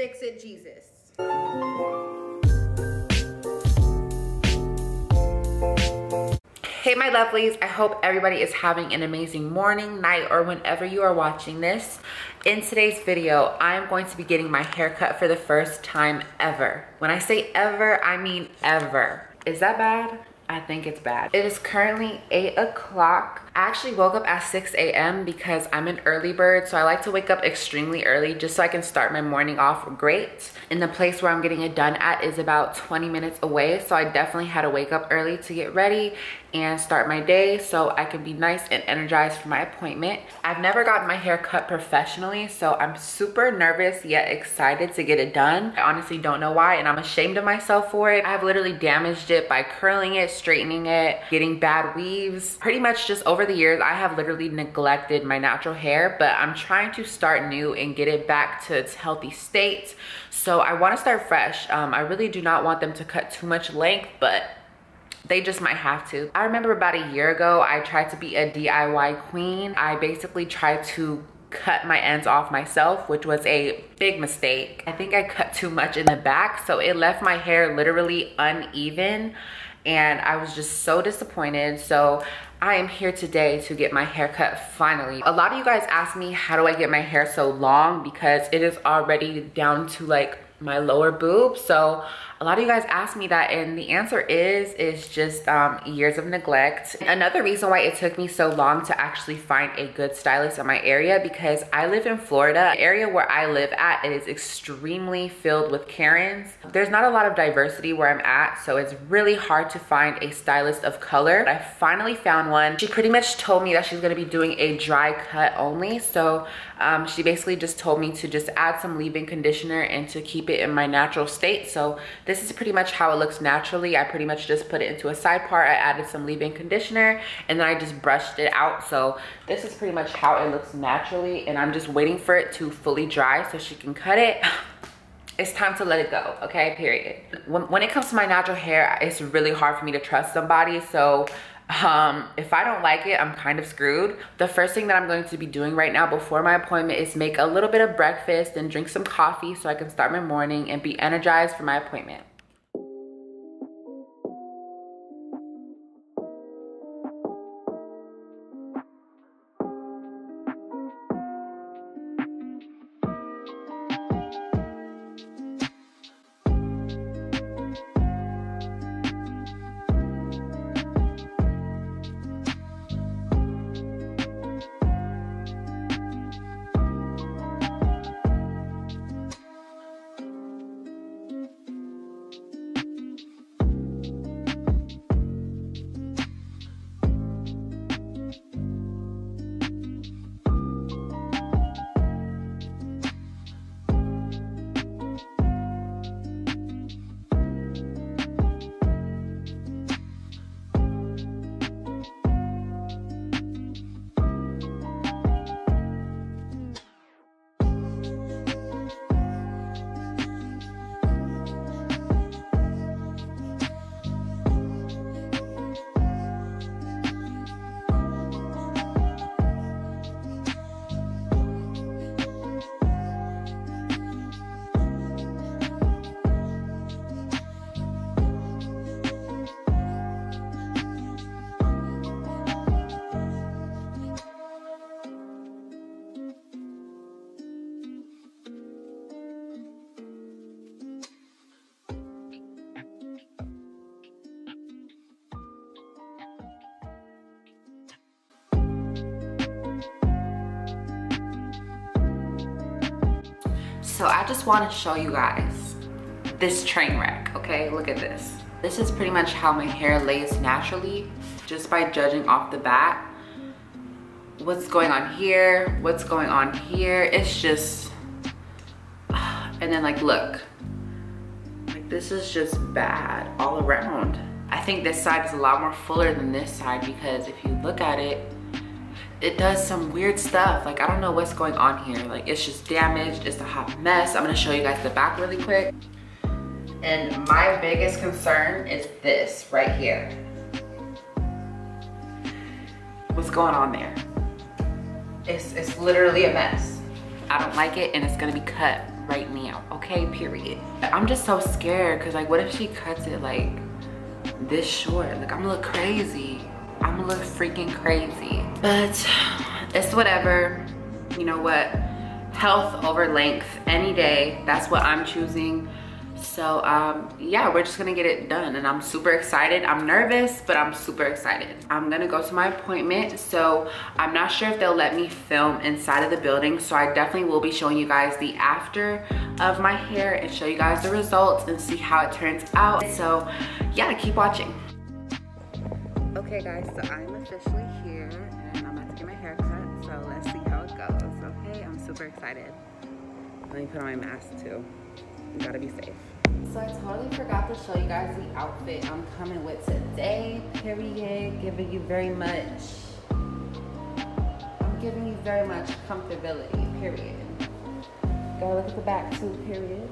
Fix It Jesus. Hey my lovelies, I hope everybody is having an amazing morning, night, or whenever you are watching this. In today's video, I'm going to be getting my haircut for the first time ever. When I say ever, I mean ever. Is that bad? I think it's bad. It is currently 8 o'clock. I actually woke up at 6 a.m. because I'm an early bird, so I like to wake up extremely early just so I can start my morning off great. And the place where I'm getting it done at is about 20 minutes away, so I definitely had to wake up early to get ready and start my day so I can be nice and energized for my appointment. I've never gotten my hair cut professionally, so I'm super nervous yet excited to get it done. I honestly don't know why and I'm ashamed of myself for it. I've literally damaged it by curling it, straightening it, getting bad weaves. Pretty much just over the years, I have literally neglected my natural hair, but I'm trying to start new and get it back to its healthy state. So I wanna start fresh. Um, I really do not want them to cut too much length, but they just might have to. I remember about a year ago, I tried to be a DIY queen. I basically tried to cut my ends off myself, which was a big mistake. I think I cut too much in the back, so it left my hair literally uneven and I was just so disappointed. So I am here today to get my hair cut finally. A lot of you guys ask me how do I get my hair so long because it is already down to like my lower boob. So a lot of you guys asked me that and the answer is is just um, years of neglect. Another reason why it took me so long to actually find a good stylist in my area because i live in florida. The area where i live at it is extremely filled with karens. There's not a lot of diversity where i'm at so it's really hard to find a stylist of color. I finally found one. She pretty much told me that she's going to be doing a dry cut only. So um, she basically just told me to just add some leave-in conditioner and to keep it in my natural state so this is pretty much how it looks naturally. I pretty much just put it into a side part. I added some leave-in conditioner and then I just brushed it out. So this is pretty much how it looks naturally and I'm just waiting for it to fully dry so she can cut it. it's time to let it go, okay, period. When, when it comes to my natural hair, it's really hard for me to trust somebody. So um, if I don't like it, I'm kind of screwed. The first thing that I'm going to be doing right now before my appointment is make a little bit of breakfast and drink some coffee so I can start my morning and be energized for my appointment. Just want to show you guys this train wreck, okay? Look at this. This is pretty much how my hair lays naturally, just by judging off the bat. What's going on here, what's going on here, it's just, and then like, look, like this is just bad all around. I think this side is a lot more fuller than this side because if you look at it, it does some weird stuff. Like, I don't know what's going on here. Like, it's just damaged. It's a hot mess. I'm gonna show you guys the back really quick. And my biggest concern is this right here. What's going on there? It's, it's literally a mess. I don't like it and it's gonna be cut right now, okay, period. I'm just so scared because like what if she cuts it like this short? Like I'm gonna look crazy. I'm gonna look freaking crazy. But it's whatever, you know what? Health over length any day, that's what I'm choosing. So um, yeah we're just gonna get it done and i'm super excited. I'm nervous but i'm super excited. I'm gonna go to my appointment so i'm not sure if they'll let me film inside of the building so i definitely will be showing you guys the after of my hair and show you guys the results and see how it turns out. So yeah keep watching. Okay guys so i'm officially super excited let me put on my mask too You gotta be safe so I totally forgot to show you guys the outfit I'm coming with today. Period. Giving you very much, I'm giving you very much comfortability. Period. Gotta look at the back too. Period.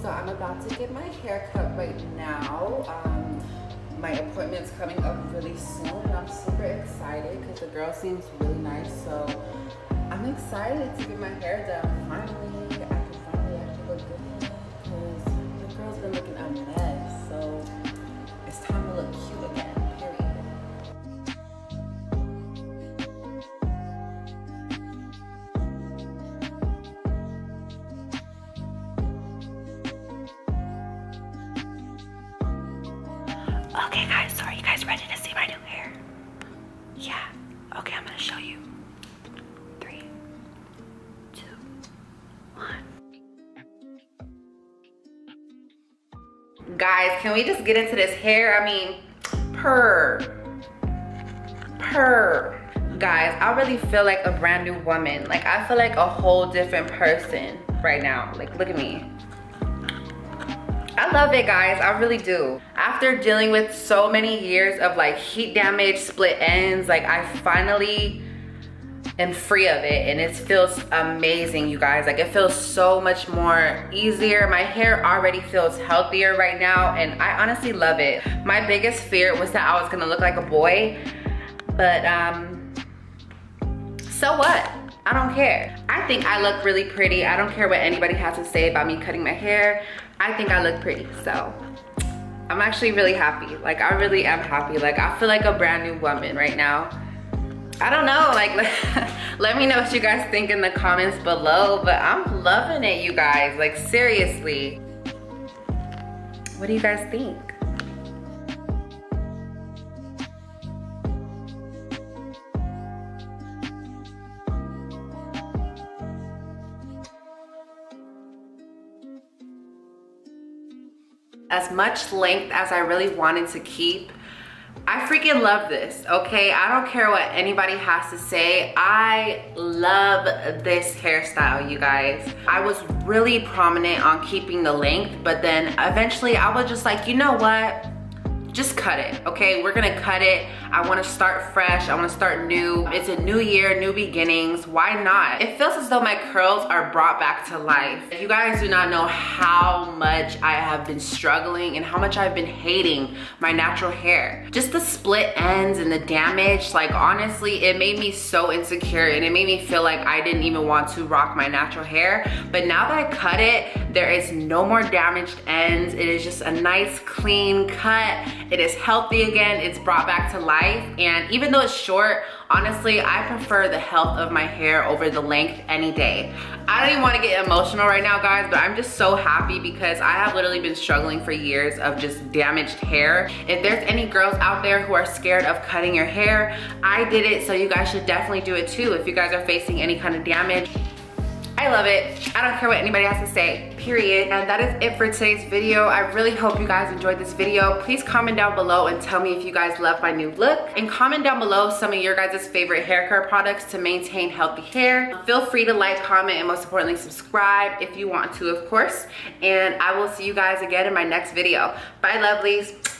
So I'm about to get my hair cut right now. Um, my appointment's coming up really soon and I'm super excited because the girl seems really nice. So I'm excited to get my hair done finally. I can finally actually look good because the girl's been looking a mess, so it's time to look cute again. Okay guys, so are you guys ready Guys, can we just get into this hair? I mean, purr, purr. Guys, I really feel like a brand new woman. Like, I feel like a whole different person right now. Like, look at me. I love it guys, I really do. After dealing with so many years of like heat damage, split ends, like I finally am free of it and it feels amazing you guys. Like it feels so much more easier. My hair already feels healthier right now and I honestly love it. My biggest fear was that I was gonna look like a boy but um so what? I don't care. I think I look really pretty. I don't care what anybody has to say about me cutting my hair. I think I look pretty so I'm actually really happy. Like I really am happy. Like I feel like a brand new woman right now I don't know, like, let me know what you guys think in the comments below, but I'm loving it, you guys, like, seriously. What do you guys think? As much length as I really wanted to keep, I freaking love this, okay? I don't care what anybody has to say. I love this hairstyle, you guys. I was really prominent on keeping the length, but then eventually I was just like, you know what? Just cut it, okay? We're gonna cut it. I wanna start fresh, I wanna start new. It's a new year, new beginnings, why not? It feels as though my curls are brought back to life. If you guys do not know how much I have been struggling and how much I've been hating my natural hair. Just the split ends and the damage, like honestly, it made me so insecure and it made me feel like I didn't even want to rock my natural hair. But now that I cut it, there is no more damaged ends. It is just a nice clean cut it is healthy again. It's brought back to life. And even though it's short, honestly, I prefer the health of my hair over the length any day. I don't even wanna get emotional right now, guys, but I'm just so happy because I have literally been struggling for years of just damaged hair. If there's any girls out there who are scared of cutting your hair, I did it, so you guys should definitely do it too if you guys are facing any kind of damage. I love it. I don't care what anybody has to say, period. And that is it for today's video. I really hope you guys enjoyed this video. Please comment down below and tell me if you guys love my new look. And comment down below some of your guys' favorite hair care products to maintain healthy hair. Feel free to like, comment, and most importantly, subscribe if you want to, of course. And I will see you guys again in my next video. Bye, lovelies.